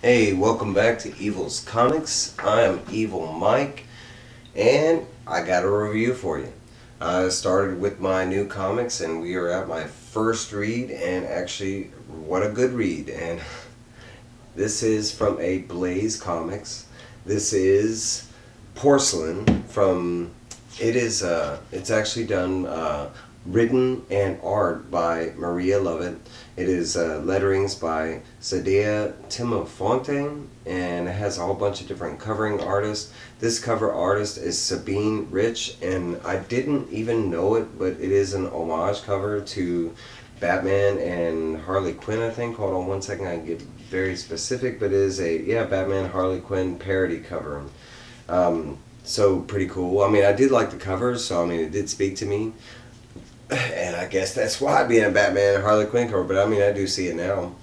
Hey, welcome back to Evil's Comics. I am Evil Mike, and I got a review for you. I started with my new comics, and we are at my first read, and actually, what a good read. And this is from Ablaze Comics. This is Porcelain from. It is. Uh, it's actually done. Uh, written and art by Maria Llovet. It is uh, letterings by Sadia Timofonte and it has a whole bunch of different covering artists. This cover artist is Sabine Rich and I didn't even know it but it is an homage cover to Batman and Harley Quinn I think. Hold on one second I get very specific but it is a yeah Batman Harley Quinn parody cover. Um, so pretty cool. I mean I did like the covers so I mean it did speak to me and I guess that's why being a Batman and Harley Quinn cover, but I mean, I do see it now.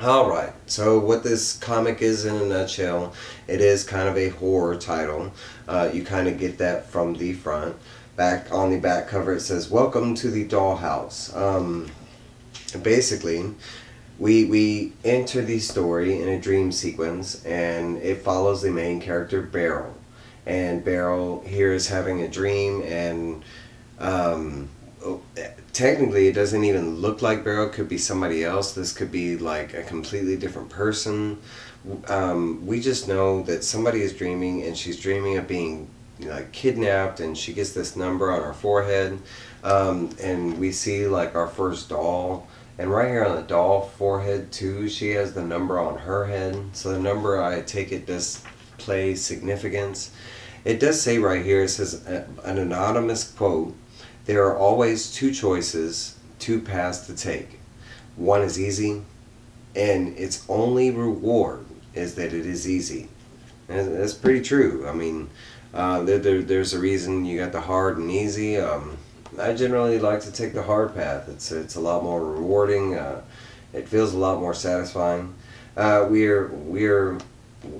Alright, so what this comic is in a nutshell, it is kind of a horror title. Uh, you kind of get that from the front. Back on the back cover it says, Welcome to the Dollhouse. Um, basically, we, we enter the story in a dream sequence and it follows the main character, Beryl and Beryl here is having a dream, and um, technically it doesn't even look like Beryl. Could be somebody else. This could be like a completely different person. Um, we just know that somebody is dreaming, and she's dreaming of being like kidnapped, and she gets this number on her forehead, um, and we see like our first doll. And right here on the doll forehead too, she has the number on her head. So the number, I take it, does play significance. It does say right here, it says uh, an anonymous quote, there are always two choices, two paths to take. One is easy, and its only reward is that it is easy. And that's pretty true. I mean, uh, there, there, there's a reason you got the hard and easy. Um, I generally like to take the hard path. It's, it's a lot more rewarding. Uh, it feels a lot more satisfying. Uh, we're, we're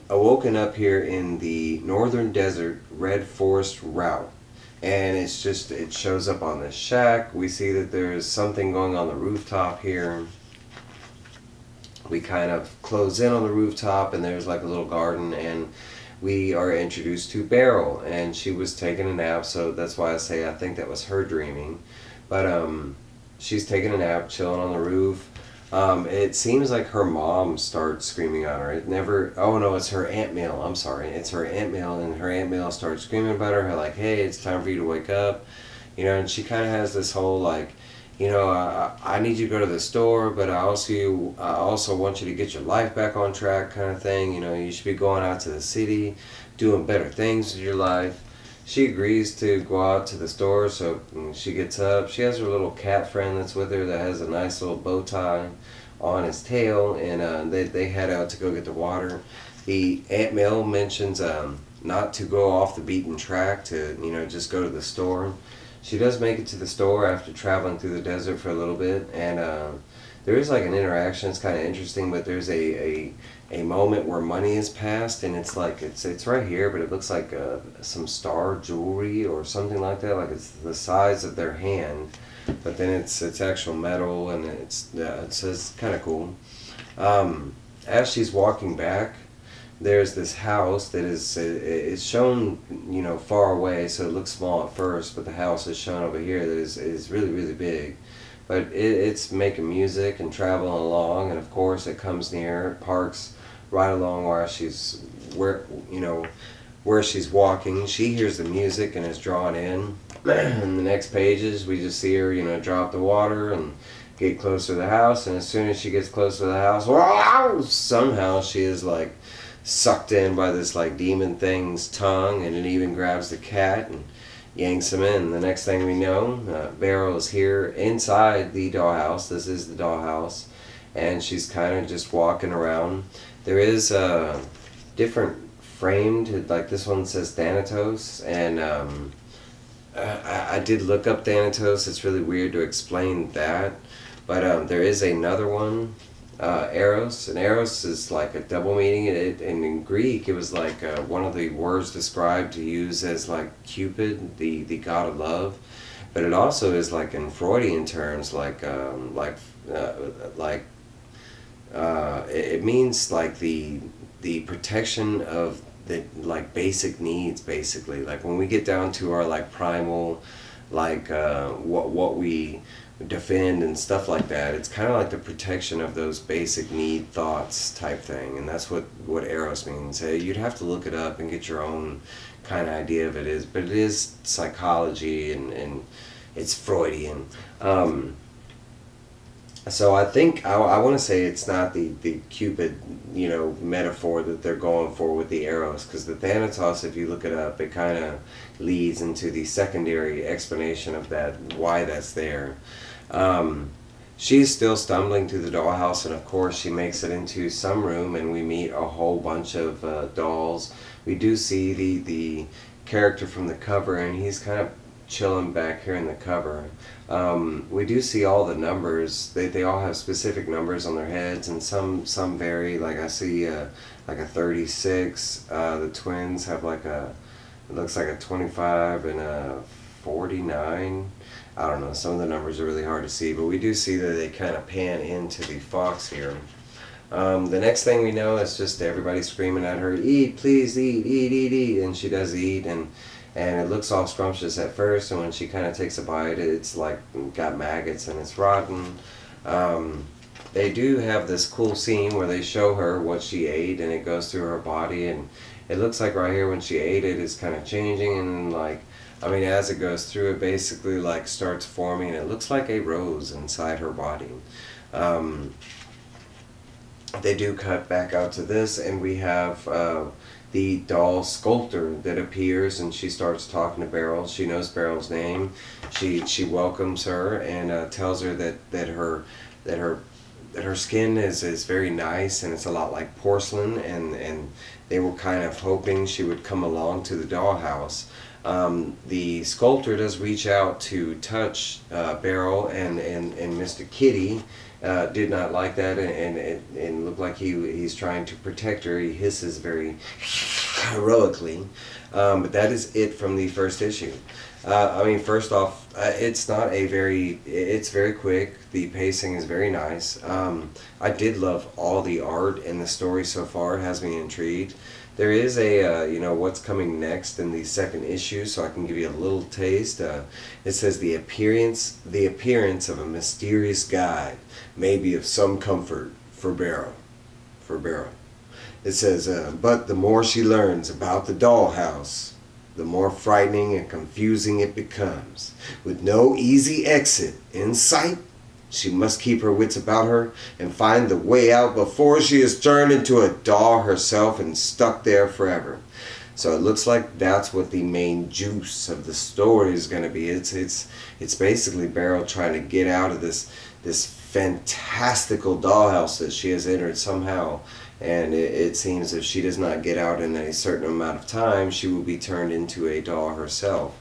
awoken up here in the northern desert red forest route. And it's just it shows up on the shack. We see that there's something going on the rooftop here. We kind of close in on the rooftop and there's like a little garden and we are introduced to Beryl. And she was taking a nap so that's why I say I think that was her dreaming. But um she's taking a nap chilling on the roof um, it seems like her mom starts screaming on her. It never. Oh no, it's her aunt Mail. I'm sorry, it's her aunt Mail, and her aunt Mail starts screaming about her. Like, hey, it's time for you to wake up. You know, and she kind of has this whole like, you know, I, I need you to go to the store, but I also I also want you to get your life back on track, kind of thing. You know, you should be going out to the city, doing better things with your life she agrees to go out to the store so she gets up she has her little cat friend that's with her that has a nice little bow tie on his tail and uh, they, they head out to go get the water. The aunt May mentions um, not to go off the beaten track to you know just go to the store. She does make it to the store after traveling through the desert for a little bit and uh, there is like an interaction. It's kind of interesting, but there's a, a a moment where money is passed, and it's like it's it's right here, but it looks like uh, some star jewelry or something like that. Like it's the size of their hand, but then it's it's actual metal, and it's yeah, it's, it's kind of cool. Um, as she's walking back, there's this house that is it's shown you know far away, so it looks small at first, but the house is shown over here that is is really really big but it, it's making music and traveling along and of course it comes near parks right along where she's where you know where she's walking. She hears the music and is drawn in. And the next pages we just see her you know drop the water and get closer to the house and as soon as she gets close to the house wow, somehow she is like sucked in by this like demon thing's tongue and it even grabs the cat and yanks him in. The next thing we know, uh, Beryl is here inside the dollhouse. This is the dollhouse. And she's kind of just walking around. There is a different framed, like this one says Thanatos. And um, I, I, did look up Thanatos. It's really weird to explain that. But um, there is another one uh, Eros, and Eros is like a double meaning. It, and in Greek, it was like uh, one of the words described to use as like Cupid, the the god of love. but it also is like in Freudian terms, like um, like uh, like uh, it, means like the the protection of the like basic needs, basically. Like when we get down to our like primal, like uh, what what we defend and stuff like that. It's kind of like the protection of those basic need thoughts type thing, and that's what what eros means. Hey, you'd have to look it up and get your own kind of idea of it is, but it is psychology and and it's Freudian. Um, so I think I, I want to say it's not the the Cupid you know metaphor that they're going for with the eros because the Thanatos if you look it up it kind of leads into the secondary explanation of that why that's there. Um, she's still stumbling through the dollhouse and of course she makes it into some room and we meet a whole bunch of uh, dolls. We do see the the character from the cover and he's kind of chilling back here in the cover. Um, we do see all the numbers. They, they all have specific numbers on their heads, and some some vary. Like I see uh, like a 36. Uh, the twins have like a it looks like a 25 and a 49. I don't know. Some of the numbers are really hard to see, but we do see that they kind of pan into the fox here. Um, the next thing we know is just everybody screaming at her, "Eat, please, eat, eat, eat, eat," and she does eat and and it looks all scrumptious at first and when she kind of takes a bite it's like got maggots and it's rotten um, they do have this cool scene where they show her what she ate and it goes through her body and it looks like right here when she ate it it's kind of changing and like I mean as it goes through it basically like starts forming and it looks like a rose inside her body um, they do cut back out to this and we have uh, the doll sculptor that appears and she starts talking to Beryl. She knows Beryl's name. She she welcomes her and uh, tells her that, that her that her that her skin is, is very nice and it's a lot like porcelain and, and they were kind of hoping she would come along to the dollhouse. Um, the sculptor does reach out to touch uh, Beryl and, and, and Mr. Kitty uh, did not like that and, and, and looked like he he's trying to protect her. He hisses very heroically. Um, but that is it from the first issue. Uh, I mean, first off, uh, it's not a very, it's very quick. The pacing is very nice. Um, I did love all the art and the story so far. It has me intrigued. There is a, uh, you know, what's coming next in the second issue, so I can give you a little taste. Uh, it says the appearance, the appearance of a mysterious guide may be of some comfort for Beryl. For Beryl. It says, uh, but the more she learns about the dollhouse, the more frightening and confusing it becomes. With no easy exit in sight, she must keep her wits about her and find the way out before she is turned into a doll herself and stuck there forever. So it looks like that's what the main juice of the story is going to be. It's it's it's basically Beryl trying to get out of this this fantastical dollhouse that she has entered somehow. And it, it seems if she does not get out in a certain amount of time, she will be turned into a doll herself.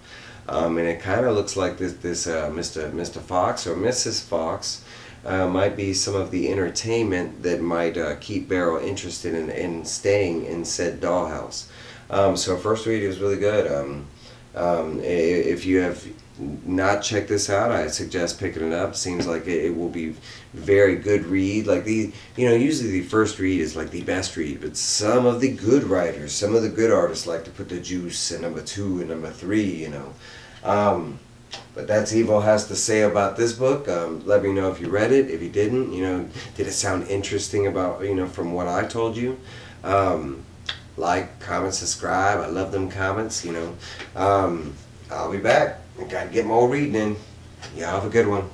Um, and it kind of looks like this, this uh, Mr. Mr. Fox or Mrs. Fox uh, might be some of the entertainment that might uh, keep Beryl interested in, in staying in said dollhouse. Um, so first read is really good. Um, um, if you have not check this out, I suggest picking it up. Seems like it, it, will be very good read. Like the, you know, usually the first read is like the best read, but some of the good writers, some of the good artists like to put the juice in number two and number three, you know. Um, but that's Evo has to say about this book. Um, let me know if you read it. If you didn't, you know, did it sound interesting about, you know, from what I told you? Um, like, comment, subscribe. I love them comments, you know. Um, I'll be back. I gotta get more reading in. Y'all have a good one.